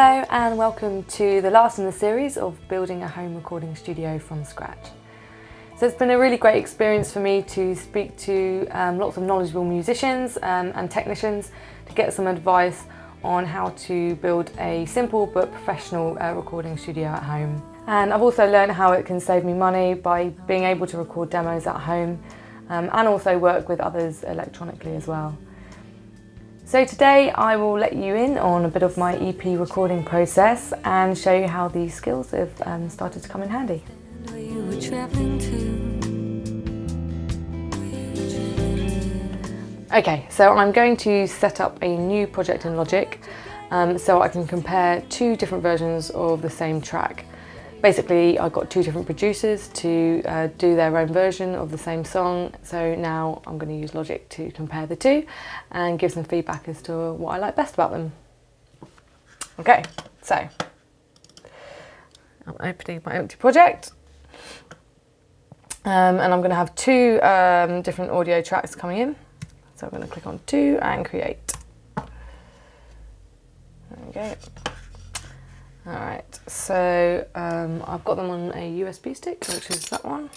Hello and welcome to the last in the series of building a home recording studio from scratch. So it's been a really great experience for me to speak to um, lots of knowledgeable musicians um, and technicians to get some advice on how to build a simple but professional uh, recording studio at home. And I've also learned how it can save me money by being able to record demos at home um, and also work with others electronically as well. So today I will let you in on a bit of my EP recording process and show you how these skills have um, started to come in handy. Okay, so I'm going to set up a new project in Logic um, so I can compare two different versions of the same track. Basically, I got two different producers to uh, do their own version of the same song, so now I'm going to use Logic to compare the two and give some feedback as to what I like best about them. Okay, so I'm opening my empty project. Um, and I'm going to have two um, different audio tracks coming in. So I'm going to click on two and create. There we go. All right, so um, I've got them on a USB stick, which is that one.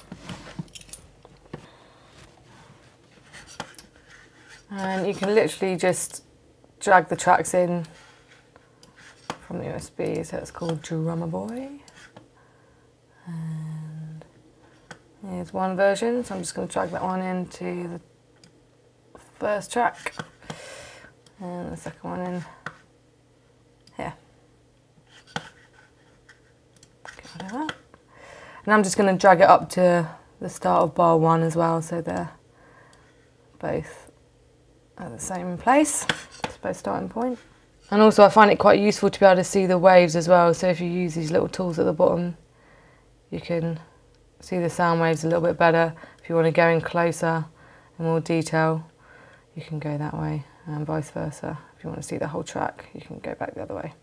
And you can literally just drag the tracks in from the USB, so it's called Drummer Boy. And here's one version, so I'm just going to drag that one into the first track and the second one in here. And I'm just going to drag it up to the start of bar one as well, so they're both at the same place, both starting point. And also I find it quite useful to be able to see the waves as well, so if you use these little tools at the bottom, you can see the sound waves a little bit better. If you want to go in closer in more detail, you can go that way, and vice versa. If you want to see the whole track, you can go back the other way.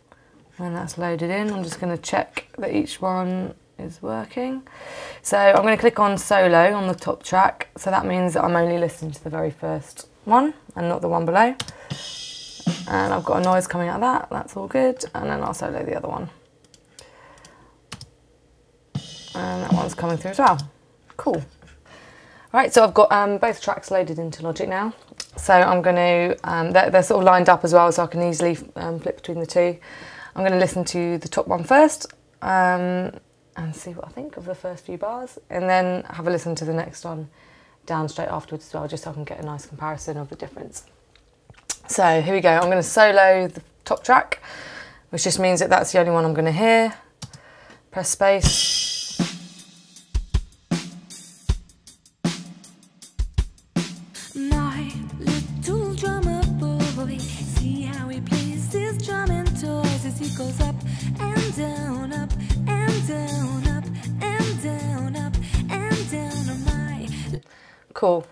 When that's loaded in, I'm just going to check that each one is working. So I'm going to click on solo on the top track. So that means that I'm only listening to the very first one and not the one below. And I've got a noise coming out of that, that's all good. And then I'll solo the other one. And that one's coming through as well. Cool. Right, so I've got um, both tracks loaded into Logic now. So I'm going to, um, they're, they're, sort of lined up as well, so I can easily um, flip between the two. I'm going to listen to the top one first um, and see what I think of the first few bars, and then have a listen to the next one down straight afterwards as well, just so I can get a nice comparison of the difference. So here we go. I'm going to solo the top track, which just means that that's the only one I'm going to hear. Press space.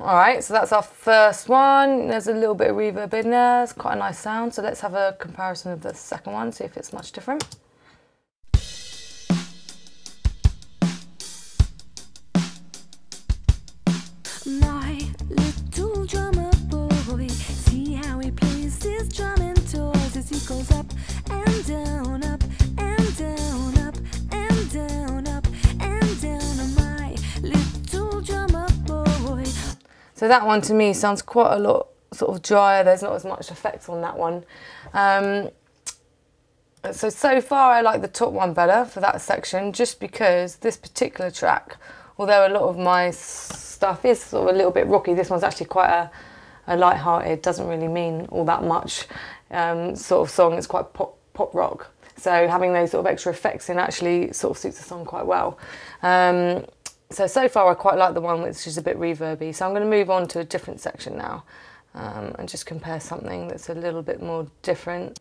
All right, so that's our first one. There's a little bit of reverb in there, it's quite a nice sound. So let's have a comparison of the second one, see if it's much different. So that one to me sounds quite a lot sort of drier. There's not as much effects on that one. Um, so, so far I like the top one better for that section just because this particular track, although a lot of my stuff is sort of a little bit rocky, this one's actually quite a, a light-hearted, doesn't really mean all that much um, sort of song. It's quite pop, pop rock. So having those sort of extra effects in actually sort of suits the song quite well. Um, so, so far I quite like the one which is a bit reverby. So I'm going to move on to a different section now um, and just compare something that's a little bit more different.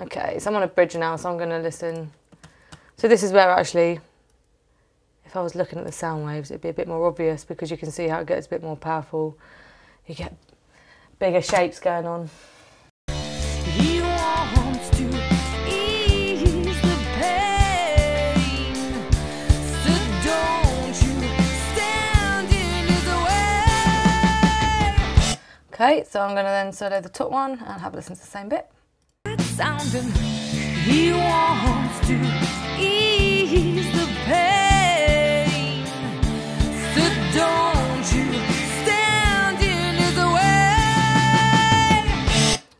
Okay, so I'm on a bridge now, so I'm going to listen. So this is where actually, if I was looking at the sound waves, it'd be a bit more obvious because you can see how it gets a bit more powerful. You get bigger shapes going on. Okay, so I'm going to then solo the top one and have a listen to the same bit. sound and he wants to ease the pain. So don't you stand in his way.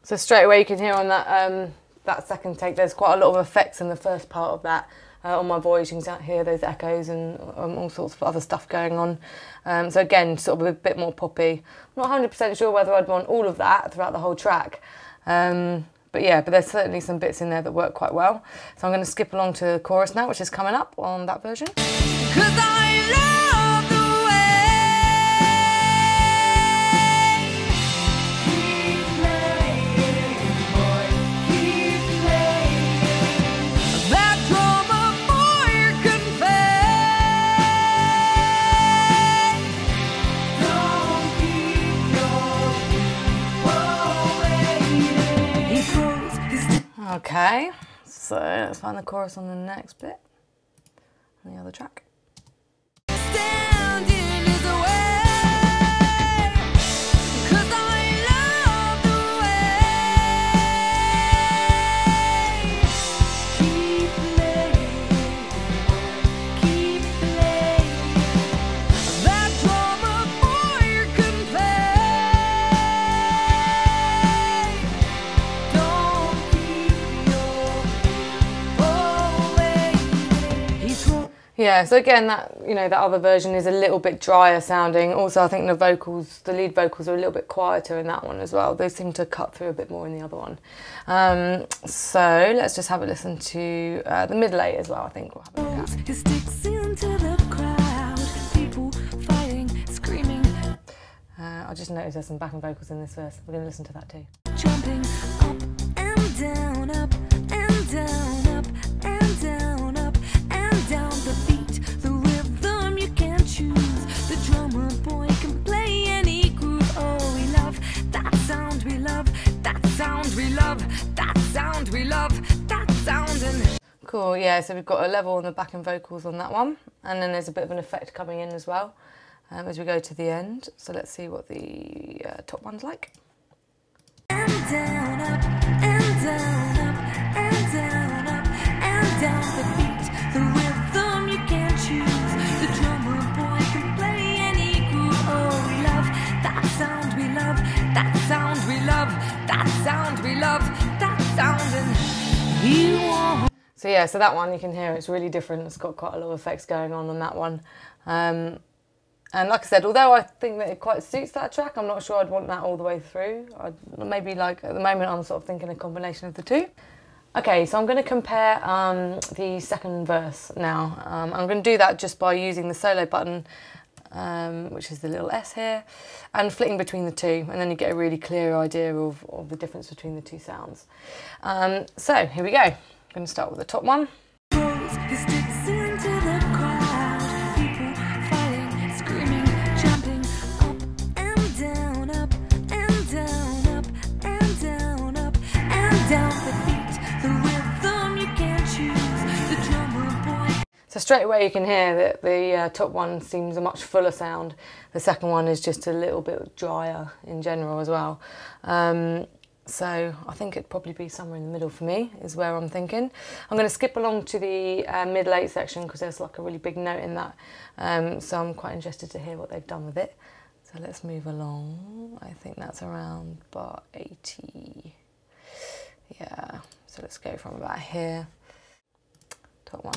So straight away you can hear on that um, that second take there's quite a lot of effects in the first part of that. Uh, on my voice you can hear those echoes and um, all sorts of other stuff going on. Um, so again, sort of a bit more poppy. I'm not 100% sure whether I'd want all of that throughout the whole track. Um, but yeah, but there's certainly some bits in there that work quite well. So I'm going to skip along to the chorus now, which is coming up on that version. Okay, so let's find the chorus on the next bit on the other track. Yeah, so again, that you know that other version is a little bit drier sounding. Also, I think the vocals, the lead vocals, are a little bit quieter in that one as well. They seem to cut through a bit more in the other one. Um, so let's just have a listen to uh, the middle eight as well. I think we'll have a look at. He sticks into the crowd, people fighting, screaming, Uh, I just noticed there's some backing vocals in this verse. We're going to listen to that too. We love that sound, we love that sound. And Cool, yeah, so we've got a level on the backing vocals on that one, and then there's a bit of an effect coming in as well um, as we go to the end. So let's see what the uh, top one's like. and down, up and down, up and down, up and down the beat, the rhythm you can choose. The drummer boy can play any groove. Oh, we love that sound, we love that sound, we love that sound, we love that sound, and he wants. So yeah, so that one you can hear it's really different. It's got quite a lot of effects going on on that one. Um, and like I said, although I think that it quite suits that track, I'm not sure I'd want that all the way through. I'd maybe like at the moment I'm sort of thinking a combination of the two. Okay, so I'm going to compare um, the second verse now. Um, I'm going to do that just by using the solo button, um, which is the little S here, and flitting between the two, and then you get a really clear idea of, of the difference between the two sounds. Um, so here we go. I'm going to start with the top one. So straight away you can hear that the uh, top one seems a much fuller sound. The second one is just a little bit drier in general as well. Um, so I think it'd probably be somewhere in the middle for me is where I'm thinking. I'm going to skip along to the uh, eight section because there's like a really big note in that. Um, so I'm quite interested to hear what they've done with it. So let's move along. I think that's around bar 80. Yeah, so let's go from about here. One.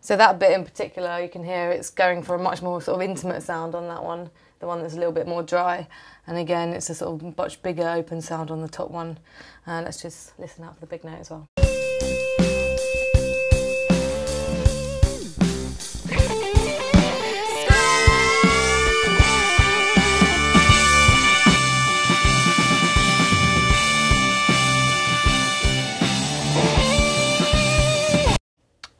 So that bit in particular, you can hear it's going for a much more sort of intimate sound on that one, the one that's a little bit more dry. And again, it's a sort of much bigger open sound on the top one. Uh, let's just listen out for the big note as well.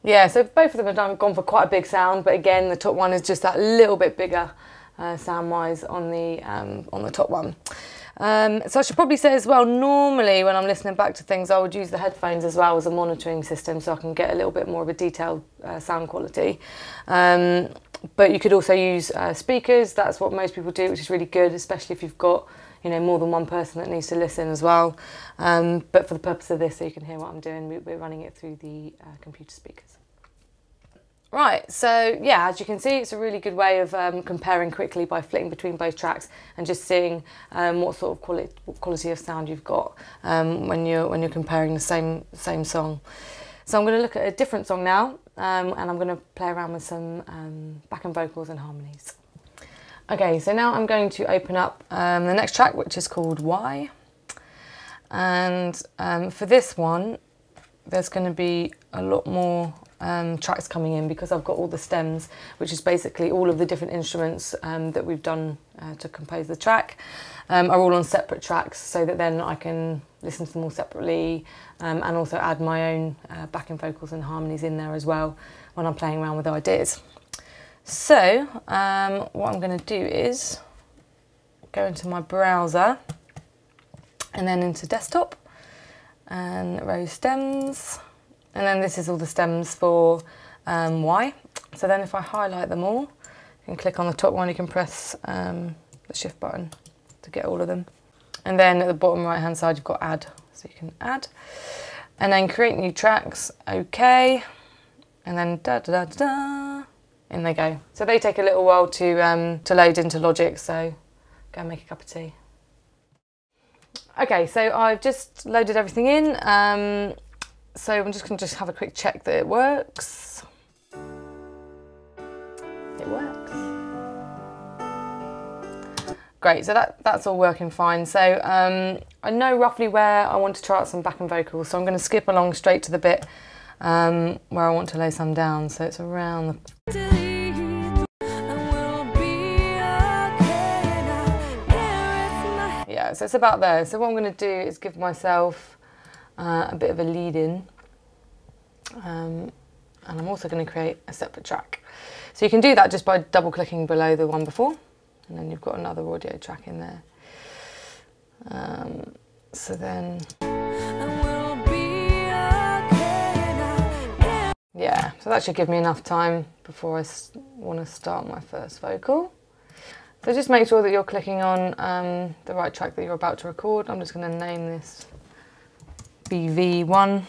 Yeah, so both of them have done, gone for quite a big sound, but again, the top one is just that little bit bigger uh, sound-wise on the um, on the top one. Um, so I should probably say as well, normally when I'm listening back to things, I would use the headphones as well as a monitoring system so I can get a little bit more of a detailed uh, sound quality. Um, but you could also use uh, speakers. That's what most people do, which is really good, especially if you've got you know more than one person that needs to listen as well. Um, but for the purpose of this, so you can hear what I'm doing, we- we're running it through the uh, computer speakers. Right, so yeah, as you can see, it's a really good way of um, comparing quickly by flicking between both tracks and just seeing um, what sort of quality, quality of sound you've got um, when you're when you're comparing the same same song. So I'm going to look at a different song now, um, and I'm going to play around with some um, backing vocals and harmonies. Okay, so now I'm going to open up um, the next track, which is called Why. And um, for this one, there's going to be a lot more um, tracks coming in because I've got all the stems, which is basically all of the different instruments um, that we've done uh, to compose the track, um, are all on separate tracks so that then I can listen to them all separately um, and also add my own uh, backing vocals and harmonies in there as well when I'm playing around with ideas. So, um, what I'm going to do is go into my browser and then into desktop and row stems. And then this is all the stems for um, Why. So then if I highlight them all, can click on the top one, you can press um, the shift button to get all of them. And then at the bottom right hand side, you've got add, so you can add. And then create new tracks, okay. And then da da da, da in they go. So they take a little while to, um, to load into Logic, so go and make a cup of tea. Okay, so I've just loaded everything in. Um, so I'm just to just have a quick check that it works. It works. Great, so that, that's all working fine. So um, I know roughly where I want to try out some backing vocals, so I'm going to skip along straight to the bit um, where I want to lay some down. So it's around the so it's about there. So what I'm going to do is give myself uh, a bit of a lead in. Um, and I'm also going to create a separate track. So you can do that just by double clicking below the one before. And then you've got another audio track in there. Um, so then, yeah, so that should give me enough time before I want to start my first vocal. So just make sure that you're clicking on um, the right track that you're about to record. I'm just going to name this BV1.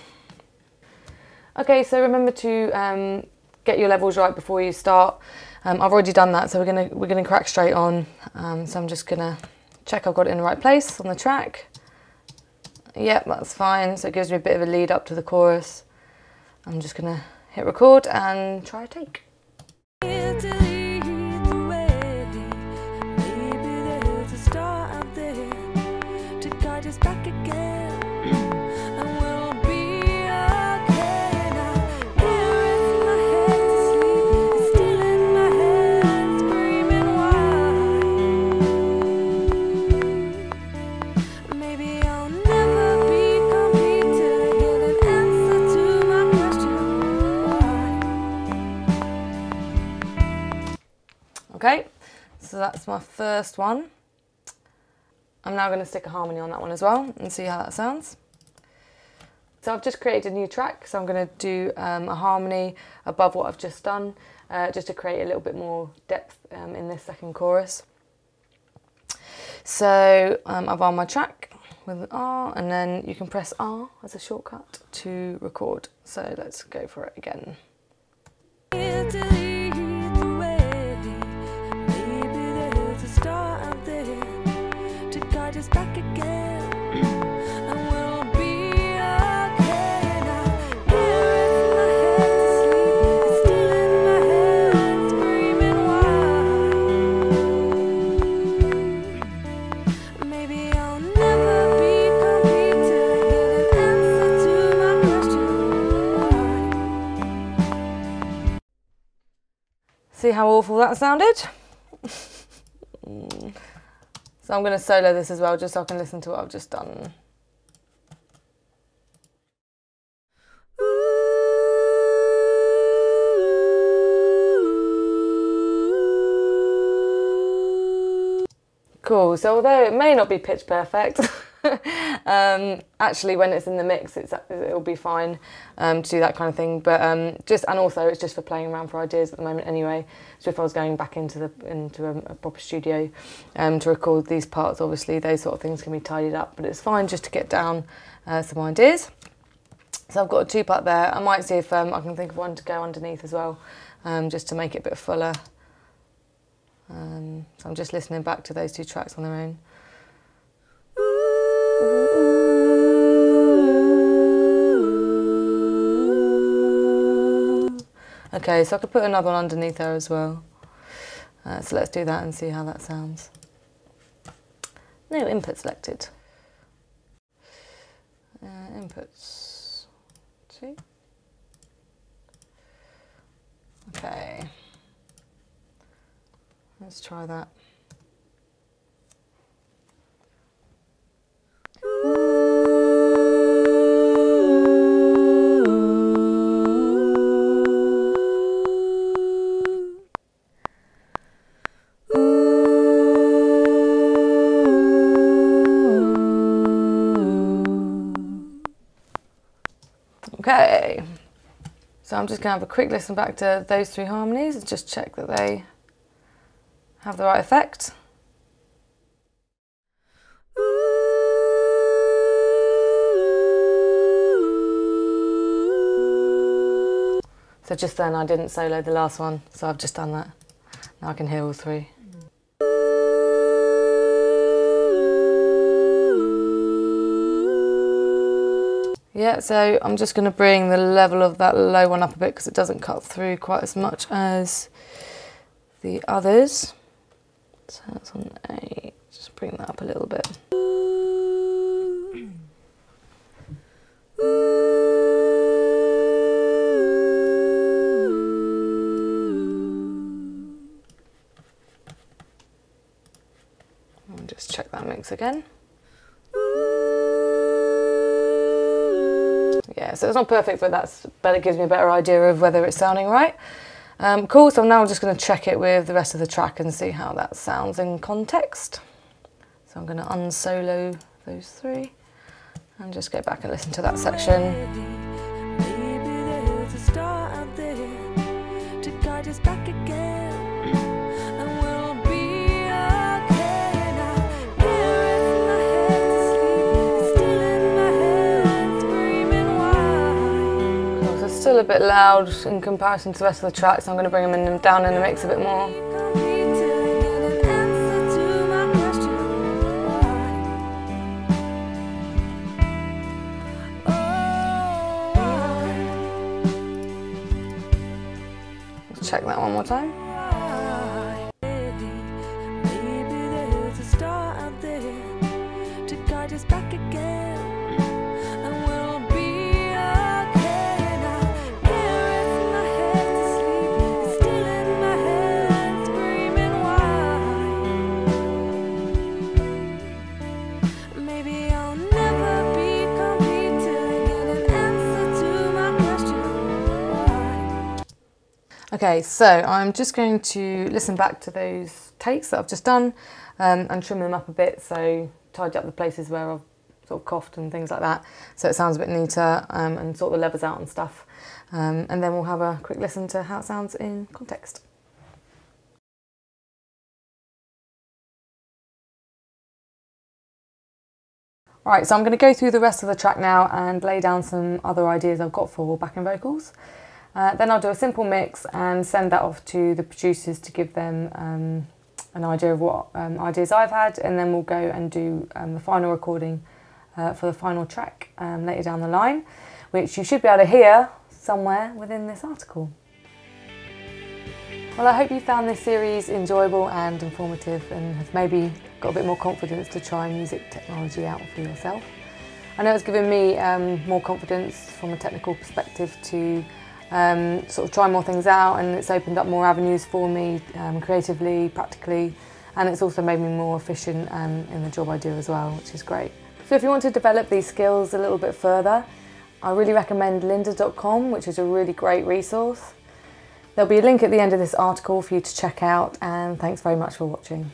Okay, so remember to um, get your levels right before you start. Um, I've already done that, so we're gonna we're gonna crack straight on. Um, so I'm just gonna check I've got it in the right place on the track. Yep, that's fine. So it gives me a bit of a lead up to the chorus. I'm just gonna hit record and try a take. My first one. I'm now going to stick a harmony on that one as well and see how that sounds. So I've just created a new track, so I'm going to do um, a harmony above what I've just done, uh, just to create a little bit more depth um, in this second chorus. So um, I've on my track with an R, and then you can press R as a shortcut to record. So let's go for it again. See how awful that sounded? So I'm going to solo this as well, just so I can listen to what I've just done. Cool, so although it may not be pitch perfect, um, actually, when it's in the mix, it's, it'll be fine um, to do that kind of thing. But um, just and also, it's just for playing around for ideas at the moment anyway. So if I was going back into the into a, a proper studio um, to record these parts, obviously those sort of things can be tidied up. But it's fine just to get down uh, some ideas. So I've got a two part there. I might see if um, I can think of one to go underneath as well, um, just to make it a bit fuller. Um, so I'm just listening back to those two tracks on their own. Okay, so I could put another one underneath there as well. Uh, so let's do that and see how that sounds. No input selected. Uh, inputs. two. Okay. Let's try that. Okay. So I'm just going to have a quick listen back to those three harmonies and just check that they have the right effect. So just then I didn't solo the last one, so I've just done that. Now I can hear all three. Yeah, so I'm just going to bring the level of that low one up a bit because it doesn't cut through quite as much as the others. So that's on eight. Just bring that up a little bit. And just check that mix again. So it's not perfect, but that's it gives me a better idea of whether it's sounding right. Um, cool, so now I'm just going to check it with the rest of the track and see how that sounds in context. So I'm going to unsolo those three and just go back and listen to that section. Maybe there's bit loud in comparison to the rest of the track, so I'm going to bring them in, down in the mix a bit more. Check that one more time. Okay, so I'm just going to listen back to those takes that I've just done um, and trim them up a bit, so tidy up the places where I've sort of coughed and things like that, so it sounds a bit neater um, and sort the levers out and stuff. Um, and then we'll have a quick listen to how it sounds in context. Right, so I'm going to go through the rest of the track now and lay down some other ideas I've got for backing vocals. Uh, then I'll do a simple mix and send that off to the producers to give them um, an idea of what um, ideas I've had, and then we'll go and do um, the final recording uh, for the final track um, later down the line, which you should be able to hear somewhere within this article. Well, I hope you found this series enjoyable and informative and have maybe got a bit more confidence to try music technology out for yourself. I know it's given me um, more confidence from a technical perspective to um, sort of try more things out and it's opened up more avenues for me um, creatively, practically, and it's also made me more efficient um, in the job I do as well, which is great. So if you want to develop these skills a little bit further, I really recommend lynda.com, which is a really great resource. There'll be a link at the end of this article for you to check out and thanks very much for watching.